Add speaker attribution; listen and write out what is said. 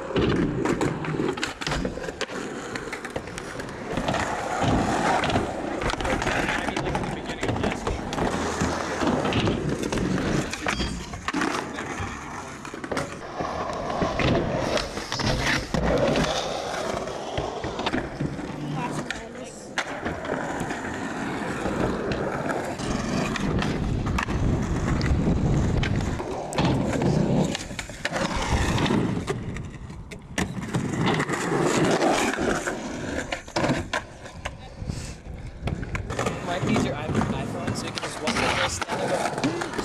Speaker 1: I Might use your iPhone so you can just walk over and stand